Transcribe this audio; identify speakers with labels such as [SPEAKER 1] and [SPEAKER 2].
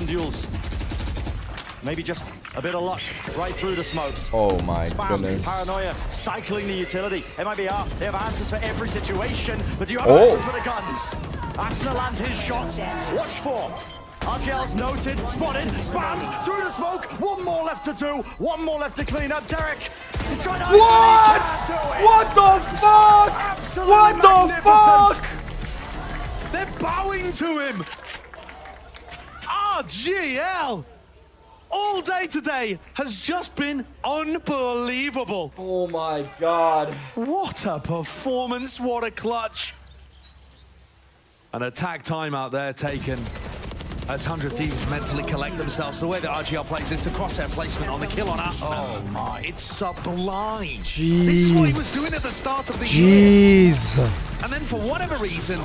[SPEAKER 1] gun duels. Maybe just a bit of luck right through the smokes.
[SPEAKER 2] Oh my
[SPEAKER 1] Spam,
[SPEAKER 2] goodness.
[SPEAKER 1] paranoia, cycling the utility. It might be R. They have answers for every situation, but do you have
[SPEAKER 2] Oh.
[SPEAKER 1] answers for the guns? Asuna lands his shot. Watch for. RGL's noted, spotted, spammed, through the smoke. One more left to do. One more left to clean up. Derrek is trying to
[SPEAKER 2] What?
[SPEAKER 1] isolate. He can't do it.
[SPEAKER 2] What the fuck?
[SPEAKER 1] Absolutely
[SPEAKER 2] What the fuck?
[SPEAKER 3] They're bowing to him. RGL all day today has just been unbelievable.
[SPEAKER 2] Oh my god.
[SPEAKER 3] What a performance, what a clutch. An attack timeout there taken as 100 Thieves mentally collect themselves. The way that RGL plays is the crosshair placement on the kill on us. Oh my, it's sublime. This is what he was doing at the start of the year.
[SPEAKER 2] Jeez.
[SPEAKER 3] And then for whatever reason,